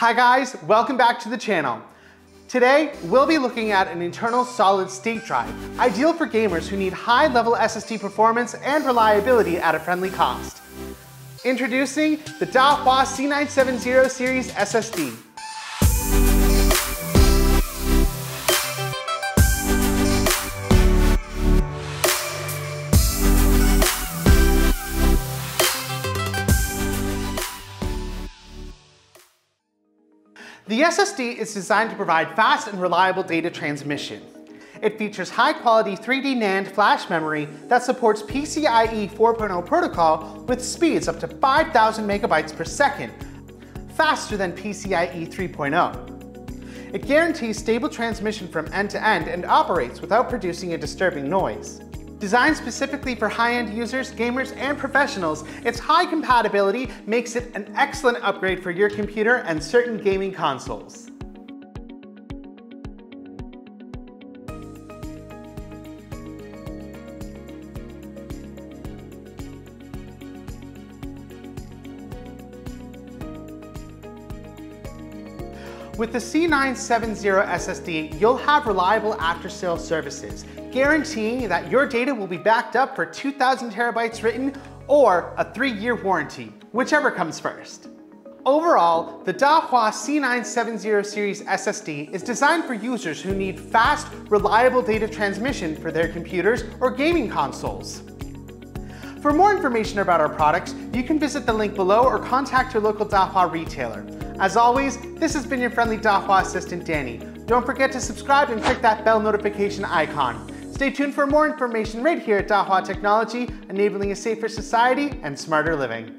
Hi guys, welcome back to the channel. Today, we'll be looking at an internal solid state drive, ideal for gamers who need high level SSD performance and reliability at a friendly cost. Introducing the Dahua C970 series SSD. The SSD is designed to provide fast and reliable data transmission. It features high-quality 3D NAND flash memory that supports PCIe 4.0 protocol with speeds up to 5,000 megabytes per second, faster than PCIe 3.0. It guarantees stable transmission from end to end and operates without producing a disturbing noise. Designed specifically for high-end users, gamers, and professionals, its high compatibility makes it an excellent upgrade for your computer and certain gaming consoles. With the C970 SSD, you'll have reliable after-sales services, guaranteeing that your data will be backed up for 2,000 terabytes written or a three-year warranty, whichever comes first. Overall, the Dahua C970 series SSD is designed for users who need fast, reliable data transmission for their computers or gaming consoles. For more information about our products, you can visit the link below or contact your local Dahua retailer. As always, this has been your friendly Dahua assistant, Danny. Don't forget to subscribe and click that bell notification icon. Stay tuned for more information right here at Dahua Technology, enabling a safer society and smarter living.